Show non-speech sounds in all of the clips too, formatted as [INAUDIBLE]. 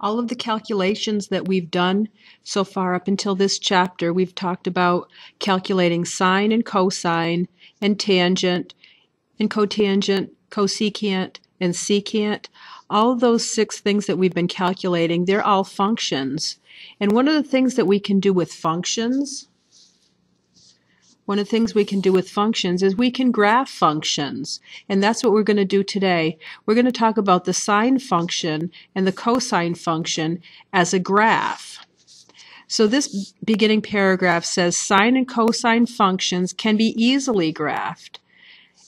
all of the calculations that we've done so far up until this chapter, we've talked about calculating sine and cosine and tangent and cotangent, cosecant and secant. All those six things that we've been calculating, they're all functions. And one of the things that we can do with functions one of the things we can do with functions is we can graph functions. And that's what we're going to do today. We're going to talk about the sine function and the cosine function as a graph. So this beginning paragraph says sine and cosine functions can be easily graphed.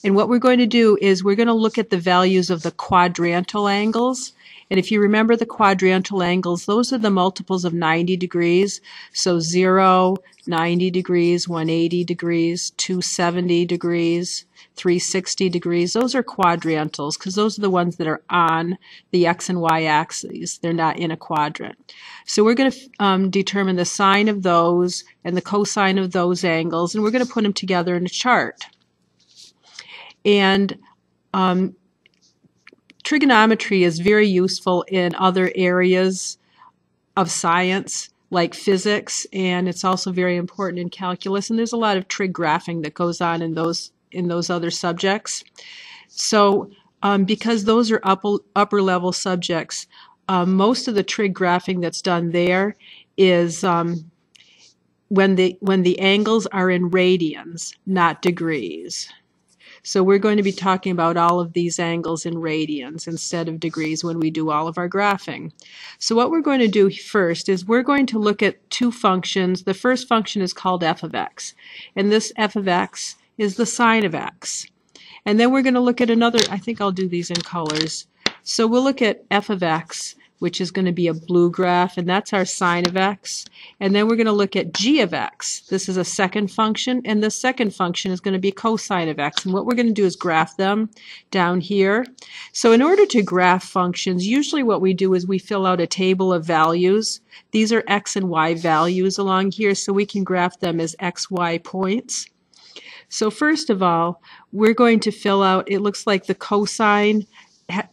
And what we're going to do is we're going to look at the values of the quadrantal angles and if you remember the quadrantal angles, those are the multiples of 90 degrees. So 0, 90 degrees, 180 degrees, 270 degrees, 360 degrees. Those are quadrantals because those are the ones that are on the x and y axes. They're not in a quadrant. So we're going to um, determine the sine of those and the cosine of those angles, and we're going to put them together in a chart. And um, trigonometry is very useful in other areas of science like physics and it's also very important in calculus and there's a lot of trig graphing that goes on in those in those other subjects. So um, because those are upper, upper level subjects um, most of the trig graphing that's done there is um, when the when the angles are in radians not degrees so we're going to be talking about all of these angles in radians instead of degrees when we do all of our graphing. So what we're going to do first is we're going to look at two functions. The first function is called f of x. And this f of x is the sine of x. And then we're going to look at another, I think I'll do these in colors. So we'll look at f of x which is going to be a blue graph, and that's our sine of x. And then we're going to look at g of x. This is a second function, and the second function is going to be cosine of x. And what we're going to do is graph them down here. So in order to graph functions, usually what we do is we fill out a table of values. These are x and y values along here, so we can graph them as x, y points. So first of all, we're going to fill out, it looks like the cosine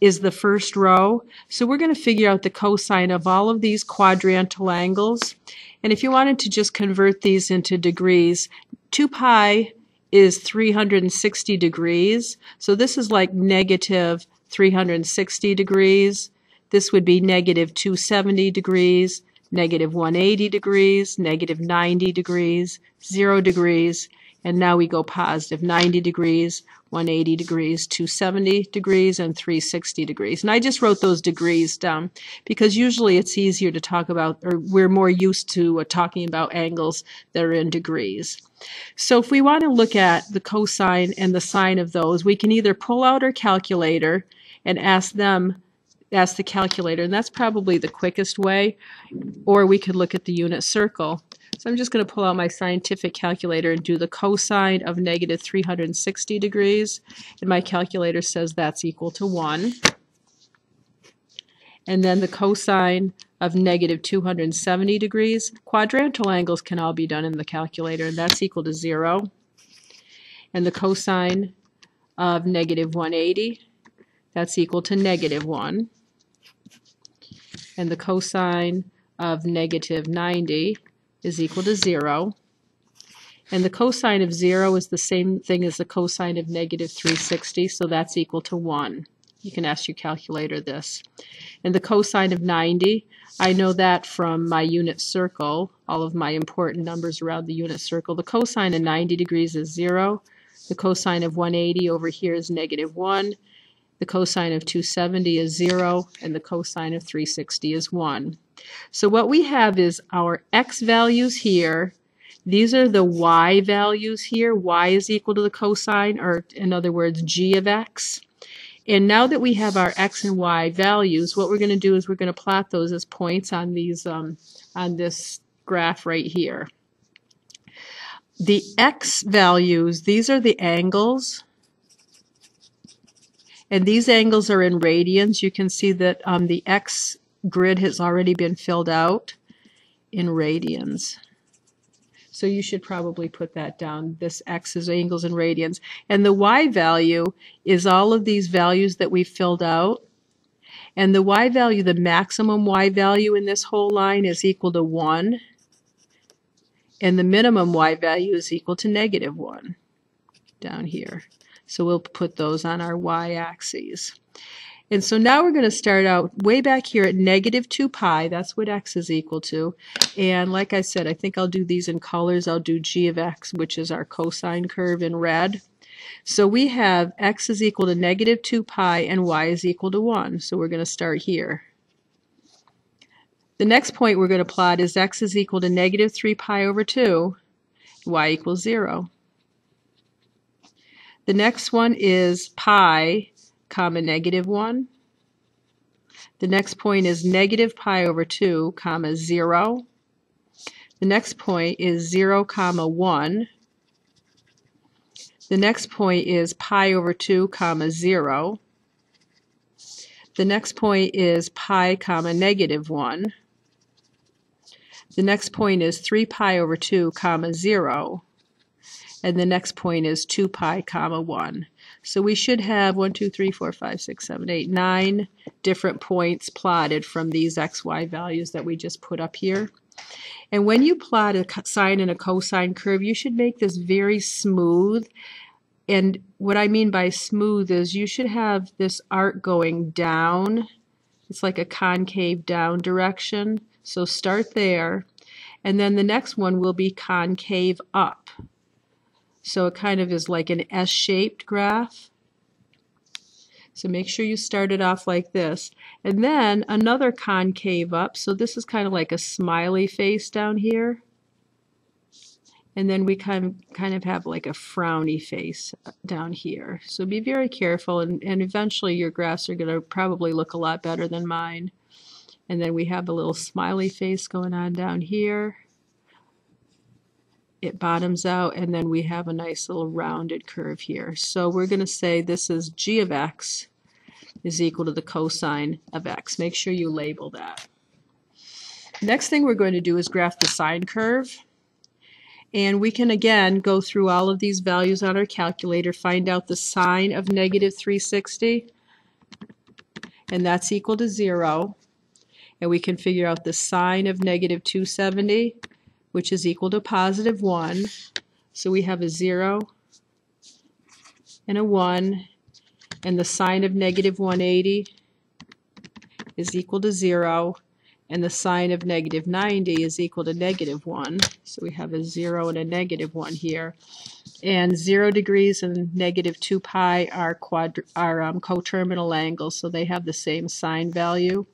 is the first row. So we're going to figure out the cosine of all of these quadrantal angles. And if you wanted to just convert these into degrees, 2 pi is 360 degrees. So this is like negative 360 degrees. This would be negative 270 degrees, negative 180 degrees, negative 90 degrees, 0 degrees, and now we go positive 90 degrees, 180 degrees, 270 degrees, and 360 degrees. And I just wrote those degrees down because usually it's easier to talk about, or we're more used to uh, talking about angles that are in degrees. So if we want to look at the cosine and the sine of those, we can either pull out our calculator and ask them ask the calculator, and that's probably the quickest way, or we could look at the unit circle. So I'm just going to pull out my scientific calculator and do the cosine of negative 360 degrees. And my calculator says that's equal to 1. And then the cosine of negative 270 degrees. Quadrantal angles can all be done in the calculator, and that's equal to 0. And the cosine of negative 180, that's equal to negative 1. And the cosine of negative 90 is equal to 0. And the cosine of 0 is the same thing as the cosine of negative 360, so that's equal to 1. You can ask your calculator this. And the cosine of 90, I know that from my unit circle, all of my important numbers around the unit circle. The cosine of 90 degrees is 0. The cosine of 180 over here is negative 1. The cosine of 270 is 0, and the cosine of 360 is 1. So what we have is our x values here. These are the y values here. y is equal to the cosine, or in other words, g of x. And now that we have our x and y values, what we're going to do is we're going to plot those as points on these um, on this graph right here. The x values, these are the angles and these angles are in radians. You can see that um, the X grid has already been filled out in radians. So you should probably put that down. This X is angles in radians. And the Y value is all of these values that we filled out. And the y value, the maximum y value in this whole line is equal to 1. And the minimum y value is equal to negative 1 down here. So we'll put those on our y-axes. And so now we're going to start out way back here at negative 2 pi. That's what x is equal to. And like I said, I think I'll do these in colors. I'll do g of x, which is our cosine curve in red. So we have x is equal to negative 2 pi and y is equal to 1. So we're going to start here. The next point we're going to plot is x is equal to negative 3 pi over 2, y equals 0. The next one is pi comma negative 1. The next point is negative pi over 2 comma 0. The next point is 0 comma 1. The next point is pi over 2 comma 0. The next point is pi comma negative 1. The next point is 3 pi over 2 comma 0. And the next point is 2 pi comma 1. So we should have 1, 2, 3, 4, 5, 6, 7, 8, 9 different points plotted from these xy values that we just put up here. And when you plot a sine and a cosine curve, you should make this very smooth. And what I mean by smooth is you should have this arc going down. It's like a concave down direction. So start there. And then the next one will be concave up. So it kind of is like an S-shaped graph. So make sure you start it off like this. And then another concave up. So this is kind of like a smiley face down here. And then we kind of, kind of have like a frowny face down here. So be very careful and, and eventually your graphs are going to probably look a lot better than mine. And then we have a little smiley face going on down here it bottoms out and then we have a nice little rounded curve here. So we're going to say this is g of x is equal to the cosine of x. Make sure you label that. Next thing we're going to do is graph the sine curve. And we can again go through all of these values on our calculator, find out the sine of negative 360, and that's equal to 0. And we can figure out the sine of negative 270, which is equal to positive 1. So we have a 0 and a 1, and the sine of negative 180 is equal to 0, and the sine of negative 90 is equal to negative 1. So we have a 0 and a negative 1 here. And 0 degrees and negative 2 pi are, are um, coterminal angles, so they have the same sine value.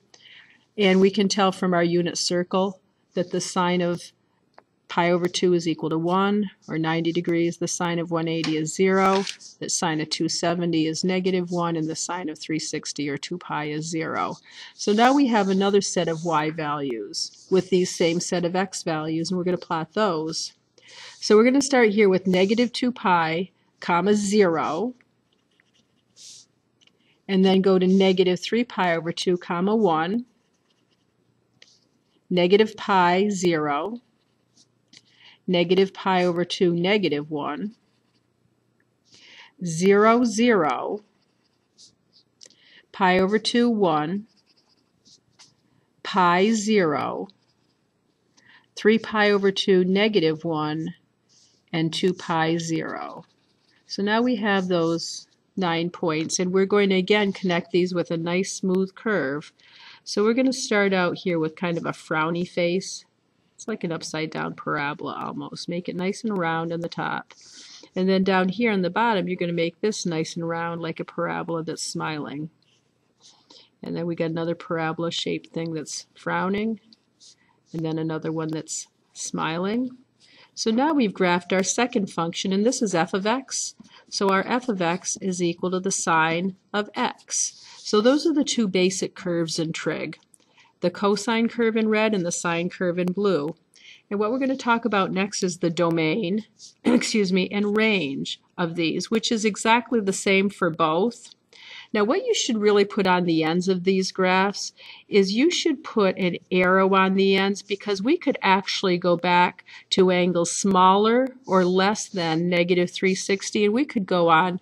And we can tell from our unit circle that the sine of pi over 2 is equal to 1, or 90 degrees. The sine of 180 is 0. The sine of 270 is negative 1, and the sine of 360, or 2 pi, is 0. So now we have another set of y values with these same set of x values, and we're going to plot those. So we're going to start here with negative 2 pi, comma 0, and then go to negative 3 pi over 2, comma 1, negative pi, 0, negative pi over 2, negative 1, 0, 0, pi over 2, 1, pi 0, 3 pi over 2, negative 1, and 2 pi 0. So now we have those nine points, and we're going to again connect these with a nice smooth curve. So we're going to start out here with kind of a frowny face. It's like an upside down parabola almost. Make it nice and round on the top. And then down here on the bottom, you're going to make this nice and round like a parabola that's smiling. And then we got another parabola shaped thing that's frowning. And then another one that's smiling. So now we've graphed our second function, and this is f of x. So our f of x is equal to the sine of x. So those are the two basic curves in trig the cosine curve in red and the sine curve in blue. And what we're going to talk about next is the domain, [CLEARS THROAT] excuse me, and range of these, which is exactly the same for both. Now what you should really put on the ends of these graphs is you should put an arrow on the ends because we could actually go back to angles smaller or less than negative 360 and we could go on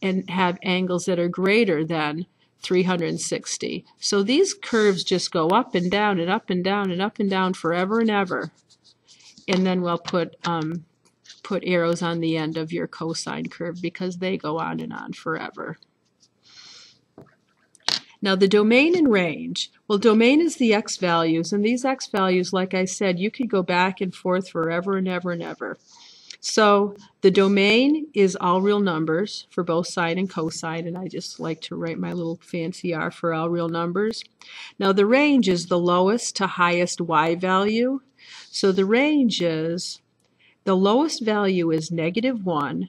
and have angles that are greater than 360. So these curves just go up and down and up and down and up and down forever and ever. And then we'll put um, put arrows on the end of your cosine curve because they go on and on forever. Now the domain and range, well domain is the x values and these x values like I said you could go back and forth forever and ever and ever. So the domain is all real numbers for both sine and cosine, and I just like to write my little fancy R for all real numbers. Now the range is the lowest to highest y value. So the range is, the lowest value is negative 1,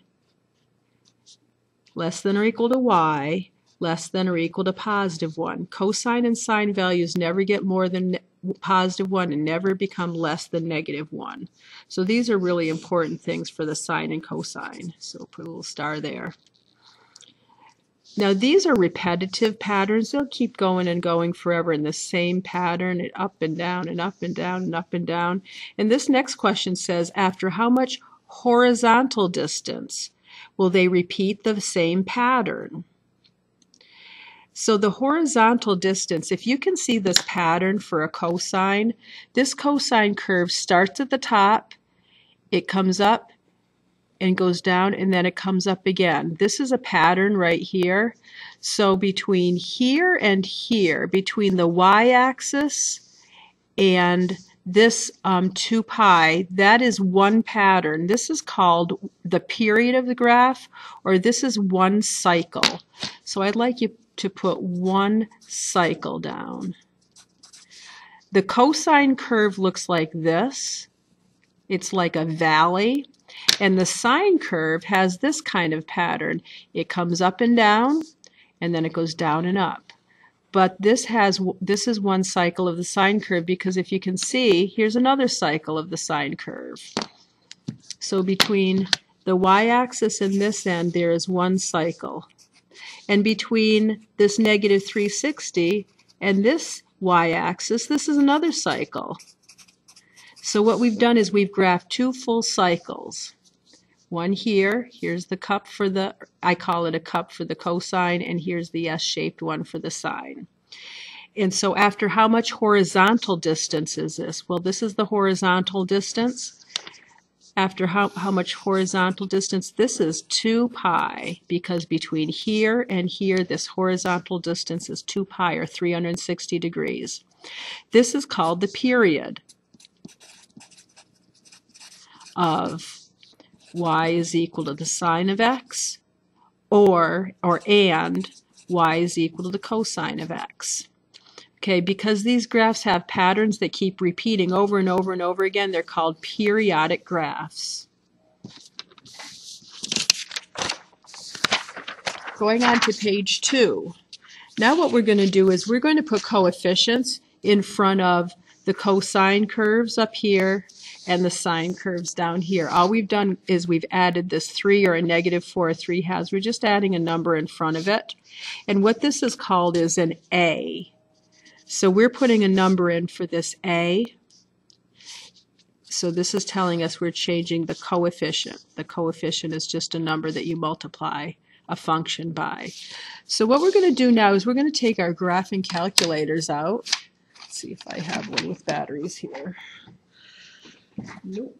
less than or equal to y, less than or equal to positive 1. Cosine and sine values never get more than positive 1 and never become less than negative 1. So these are really important things for the sine and cosine. So put a little star there. Now these are repetitive patterns. They'll keep going and going forever in the same pattern, up and down and up and down and up and down. And this next question says, after how much horizontal distance will they repeat the same pattern? So the horizontal distance, if you can see this pattern for a cosine, this cosine curve starts at the top, it comes up and goes down, and then it comes up again. This is a pattern right here. So between here and here, between the y-axis and this um, 2 pi, that is one pattern. This is called the period of the graph, or this is one cycle. So I'd like you to put one cycle down. The cosine curve looks like this. It's like a valley. And the sine curve has this kind of pattern. It comes up and down, and then it goes down and up. But this has this is one cycle of the sine curve because if you can see, here's another cycle of the sine curve. So between the y-axis and this end, there is one cycle. And between this negative 360 and this y-axis, this is another cycle. So what we've done is we've graphed two full cycles. One here, here's the cup for the, I call it a cup for the cosine, and here's the S-shaped one for the sine. And so after how much horizontal distance is this? Well, this is the horizontal distance after how, how much horizontal distance? This is 2 pi because between here and here this horizontal distance is 2 pi or 360 degrees. This is called the period of y is equal to the sine of x or or and y is equal to the cosine of x. Okay, because these graphs have patterns that keep repeating over and over and over again, they're called periodic graphs. Going on to page two. Now what we're going to do is we're going to put coefficients in front of the cosine curves up here and the sine curves down here. All we've done is we've added this 3 or a negative 4 or 3 has. We're just adding a number in front of it. And what this is called is an A. So we're putting a number in for this A. So this is telling us we're changing the coefficient. The coefficient is just a number that you multiply a function by. So what we're going to do now is we're going to take our graphing calculators out. Let's see if I have one with batteries here. Nope.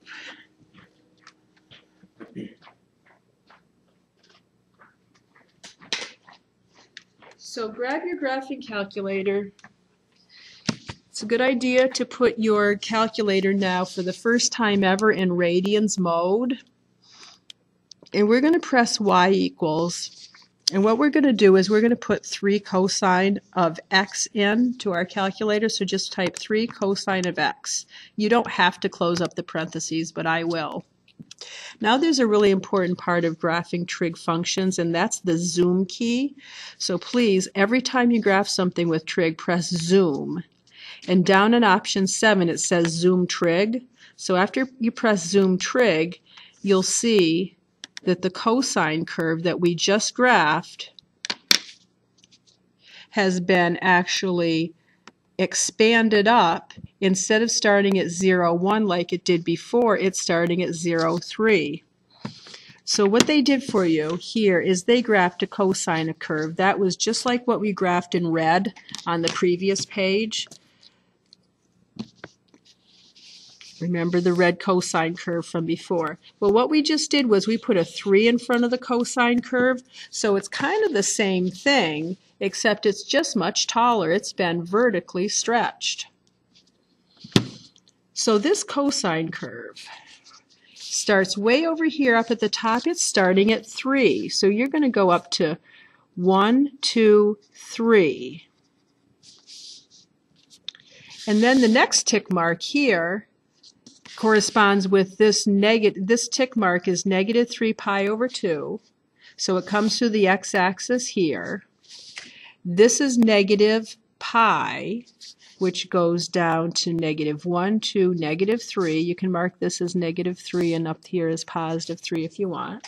So grab your graphing calculator it's a good idea to put your calculator now for the first time ever in radians mode. And we're going to press y equals. And what we're going to do is we're going to put 3 cosine of x in to our calculator. So just type 3 cosine of x. You don't have to close up the parentheses, but I will. Now there's a really important part of graphing trig functions, and that's the zoom key. So please, every time you graph something with trig, press zoom. And down in option 7 it says zoom trig. So after you press zoom trig, you'll see that the cosine curve that we just graphed has been actually expanded up. Instead of starting at 0, 1 like it did before, it's starting at 0, 3. So what they did for you here is they graphed a cosine curve. That was just like what we graphed in red on the previous page. Remember the red cosine curve from before. Well, what we just did was we put a 3 in front of the cosine curve, so it's kind of the same thing, except it's just much taller. It's been vertically stretched. So this cosine curve starts way over here up at the top. It's starting at 3. So you're going to go up to one, two, three, And then the next tick mark here corresponds with this negative, this tick mark is negative 3 pi over 2. So it comes through the x-axis here. This is negative pi which goes down to negative 1, 2, negative 3. You can mark this as negative 3 and up here as positive 3 if you want.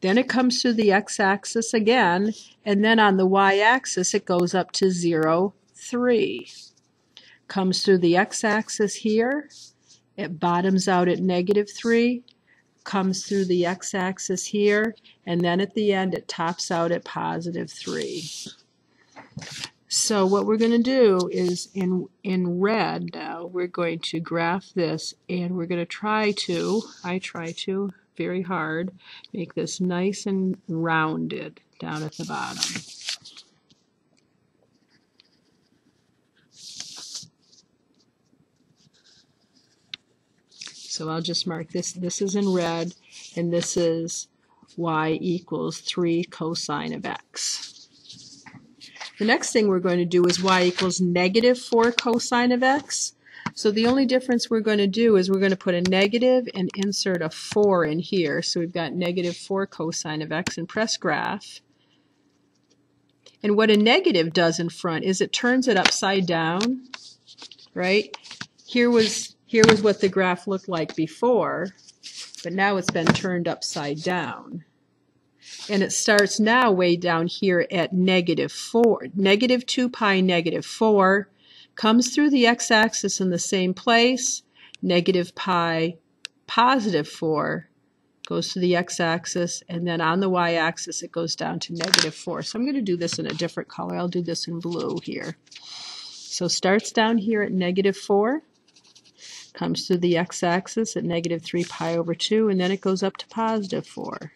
Then it comes through the x-axis again, and then on the y-axis it goes up to 0, 3. Comes through the x-axis here, it bottoms out at negative 3, comes through the x-axis here, and then at the end it tops out at positive 3. So what we're going to do is in, in red now, we're going to graph this and we're going to try to, I try to, very hard, make this nice and rounded down at the bottom. So I'll just mark this, this is in red, and this is y equals 3 cosine of x. The next thing we're going to do is y equals negative 4 cosine of x. So the only difference we're going to do is we're going to put a negative and insert a 4 in here. So we've got negative 4 cosine of x and press graph. And what a negative does in front is it turns it upside down, right? Here was, here was what the graph looked like before, but now it's been turned upside down and it starts now way down here at negative 4. Negative 2 pi negative 4 comes through the x-axis in the same place. Negative pi positive 4 goes to the x-axis, and then on the y-axis it goes down to negative 4. So I'm going to do this in a different color. I'll do this in blue here. So starts down here at negative 4, comes through the x-axis at negative 3 pi over 2, and then it goes up to positive 4.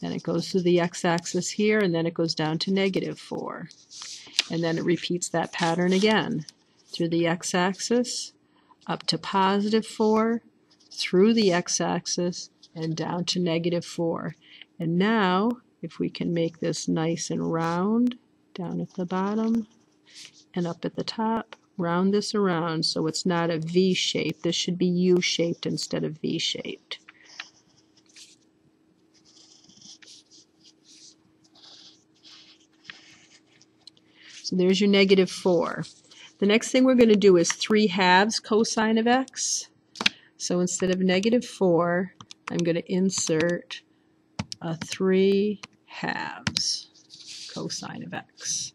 Then it goes through the x-axis here, and then it goes down to negative 4. And then it repeats that pattern again through the x-axis, up to positive 4, through the x-axis, and down to negative 4. And now, if we can make this nice and round, down at the bottom and up at the top, round this around so it's not a V shape. This should be U-shaped instead of V-shaped. So there's your negative 4. The next thing we're going to do is 3 halves cosine of x. So instead of negative 4, I'm going to insert a 3 halves cosine of x.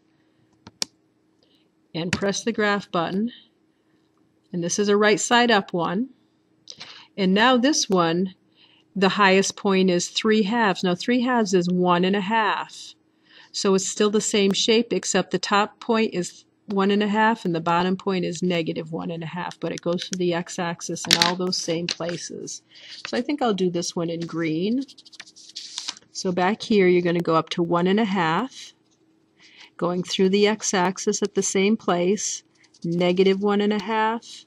And press the graph button. And this is a right side up one. And now this one, the highest point is 3 halves. Now 3 halves is one and a half. So it's still the same shape except the top point is one and a half and the bottom point is negative one and a half, but it goes through the x-axis in all those same places. So I think I'll do this one in green. So back here you're going to go up to one and a half, going through the x-axis at the same place, negative one and a half,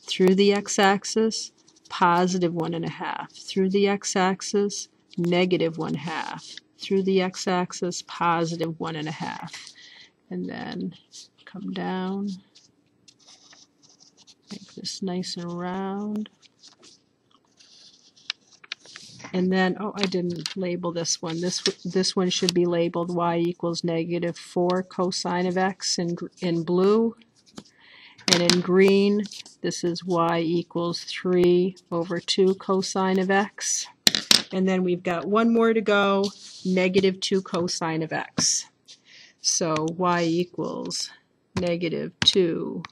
through the x-axis, positive one and a half, through the x-axis, negative one half, through the x-axis positive one and a half. And then come down make this nice and round and then oh I didn't label this one this this one should be labeled y equals negative 4 cosine of x in, in blue and in green this is y equals 3 over 2 cosine of x and then we've got one more to go, negative 2 cosine of x. So y equals negative 2.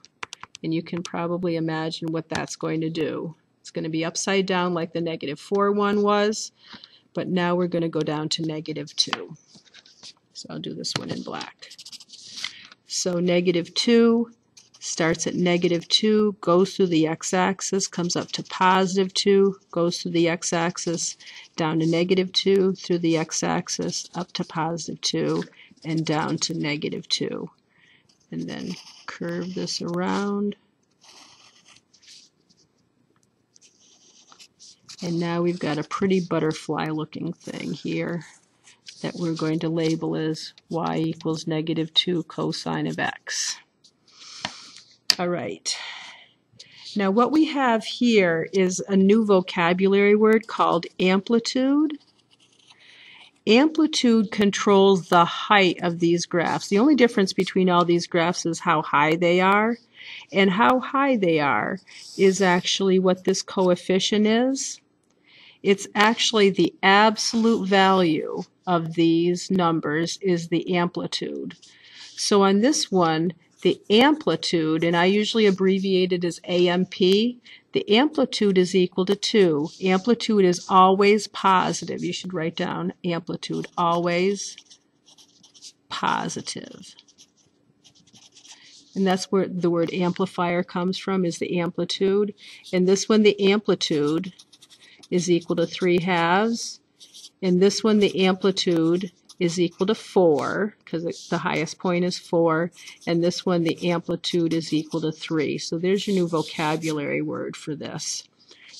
And you can probably imagine what that's going to do. It's going to be upside down like the negative 4 one was, but now we're going to go down to negative 2. So I'll do this one in black. So negative 2 starts at negative 2, goes through the x-axis, comes up to positive 2, goes through the x-axis, down to negative 2, through the x-axis, up to positive 2, and down to negative 2. And then curve this around. And now we've got a pretty butterfly looking thing here that we're going to label as y equals negative 2 cosine of x. All right. Now what we have here is a new vocabulary word called amplitude. Amplitude controls the height of these graphs. The only difference between all these graphs is how high they are. And how high they are is actually what this coefficient is. It's actually the absolute value of these numbers is the amplitude. So on this one, the amplitude, and I usually abbreviate it as AMP, the amplitude is equal to 2. Amplitude is always positive. You should write down amplitude, always positive. And that's where the word amplifier comes from, is the amplitude. And this one, the amplitude is equal to 3 halves. And this one, the amplitude is equal to 4 because the highest point is 4 and this one the amplitude is equal to 3 so there's your new vocabulary word for this.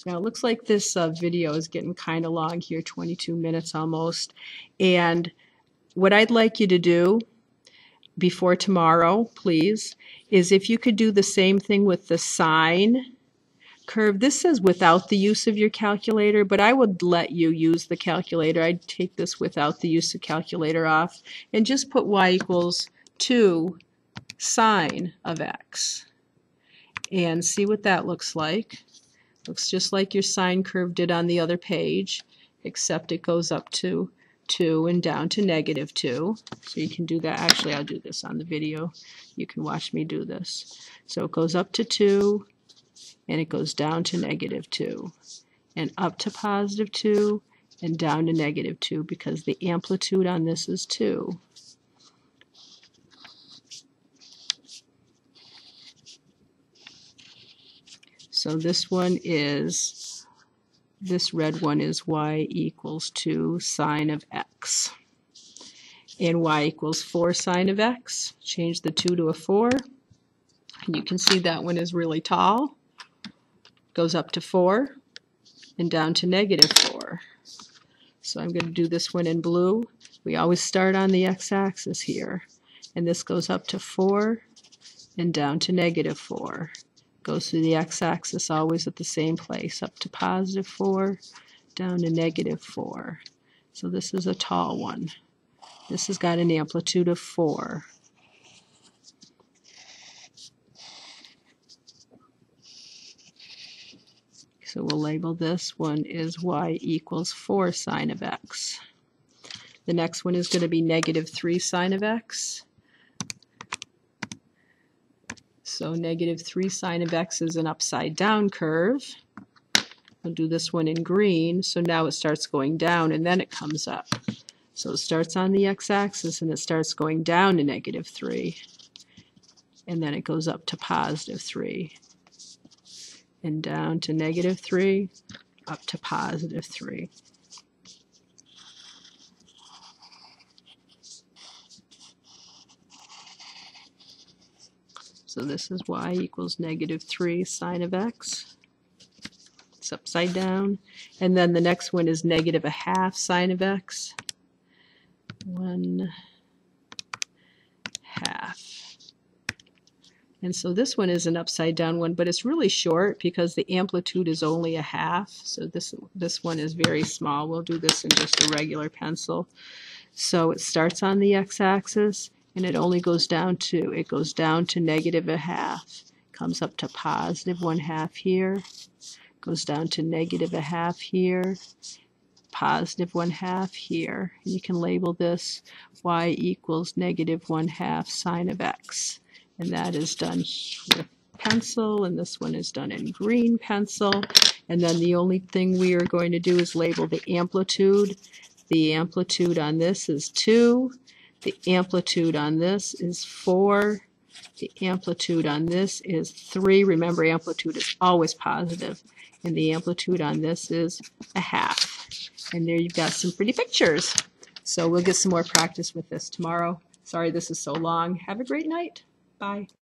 Now it looks like this uh, video is getting kind of long here 22 minutes almost. And what I'd like you to do before tomorrow please is if you could do the same thing with the sine curve. This says without the use of your calculator, but I would let you use the calculator. I'd take this without the use of calculator off and just put y equals 2 sine of x and see what that looks like. Looks just like your sine curve did on the other page, except it goes up to 2 and down to negative 2. So you can do that. Actually, I'll do this on the video. You can watch me do this. So it goes up to 2 and it goes down to negative 2 and up to positive 2 and down to negative 2 because the amplitude on this is 2. So this one is, this red one is y equals 2 sine of x. And y equals 4 sine of x. Change the 2 to a 4. And you can see that one is really tall goes up to 4 and down to negative 4. So I'm going to do this one in blue. We always start on the x-axis here. And this goes up to 4 and down to negative 4. Goes through the x-axis always at the same place, up to positive 4, down to negative 4. So this is a tall one. This has got an amplitude of 4. So we'll label this one is y equals 4 sine of x. The next one is going to be negative 3 sine of x. So negative 3 sine of x is an upside down curve. We'll do this one in green. So now it starts going down and then it comes up. So it starts on the x-axis and it starts going down to negative 3. And then it goes up to positive 3 and down to negative 3 up to positive 3. So this is y equals negative 3 sine of x. It's upside down. And then the next one is negative a half sine of x. 1 half. And so this one is an upside down one, but it's really short because the amplitude is only a half. So this, this one is very small. We'll do this in just a regular pencil. So it starts on the x-axis and it only goes down to, it goes down to negative a half. Comes up to positive one half here. Goes down to negative a half here positive one half here. You can label this y equals negative one half sine of x and that is done with pencil and this one is done in green pencil And then the only thing we are going to do is label the amplitude. The amplitude on this is 2. The amplitude on this is 4. The amplitude on this is 3. Remember, amplitude is always positive. And the amplitude on this is a half. And there you've got some pretty pictures. So we'll get some more practice with this tomorrow. Sorry this is so long. Have a great night. Bye.